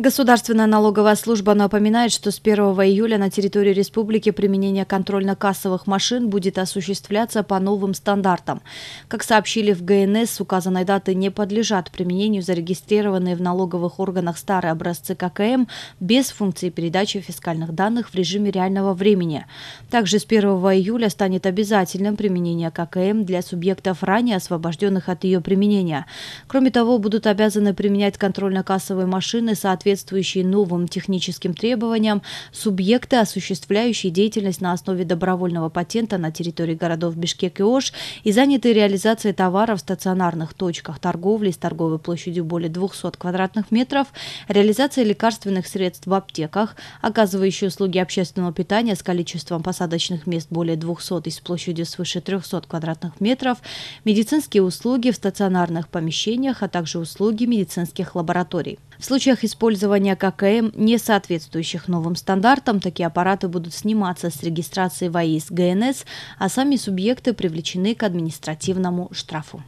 Государственная налоговая служба напоминает, что с 1 июля на территории республики применение контрольно-кассовых машин будет осуществляться по новым стандартам. Как сообщили в ГНС, с указанной даты не подлежат применению зарегистрированные в налоговых органах старые образцы ККМ без функции передачи фискальных данных в режиме реального времени. Также с 1 июля станет обязательным применение ККМ для субъектов, ранее освобожденных от ее применения. Кроме того, будут обязаны применять контрольно-кассовые машины соответственно соответствующие новым техническим требованиям, субъекты, осуществляющие деятельность на основе добровольного патента на территории городов Бишкек и Ош и занятые реализацией товаров в стационарных точках торговли с торговой площадью более 200 квадратных метров, реализация лекарственных средств в аптеках, оказывающие услуги общественного питания с количеством посадочных мест более 200 и с площадью свыше 300 квадратных метров, медицинские услуги в стационарных помещениях, а также услуги медицинских лабораторий. В случаях использования ККМ, не соответствующих новым стандартам, такие аппараты будут сниматься с регистрации в АИС ГНС, а сами субъекты привлечены к административному штрафу.